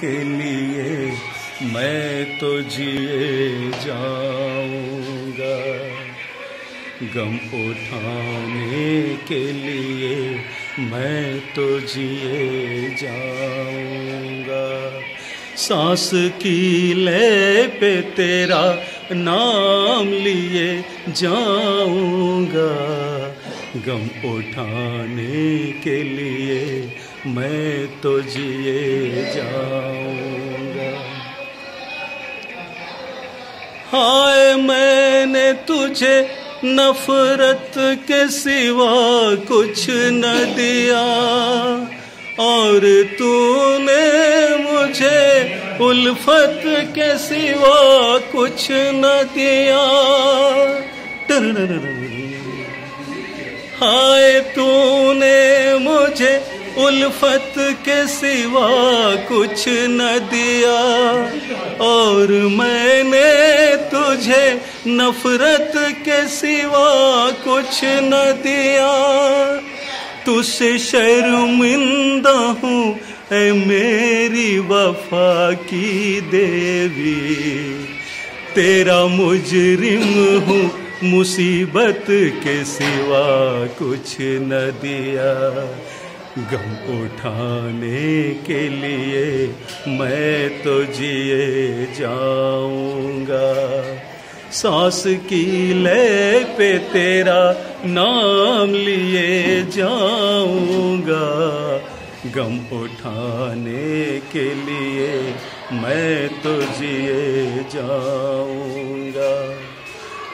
के लिए मैं तो जिए जाऊँगा। गम उठाने के लिए मैं तो जिए जाऊँगा। सांस की ले पे तेरा नाम लिए जाऊँगा। गम उठाने के लिए मैं तो जिए जाऊँगा। हाय, मैंने तुझे नफरत के सिवा कुछ न दिया, और तूने मुझे उल्फत के सिवा कुछ न दिया। हाय, तूने मुझे उल्फत के सिवा कुछ न दिया। और मैंने तुझे नफरत के सिवा कुछ न दिया। तुझसे शर्मिंदा हूँ, ऐ मेरी वफा की देवी। तेरा मुजरिम हूँ, मुसीबत के सिवा कुछ न दिया। गम उठाने के लिए मैं तो जिए जाऊँगा। सांस की ले पे तेरा नाम लिए जाऊँगा। गम उठाने के लिए मैं तो जिए जाऊँगा।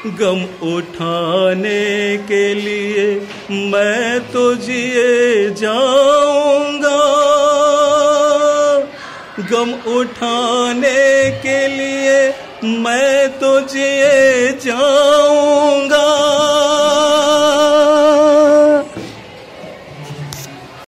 गम उठाने के लिए मैं तो जिए जाऊँगा। गम उठाने के लिए मैं तो जिए जाऊँगा।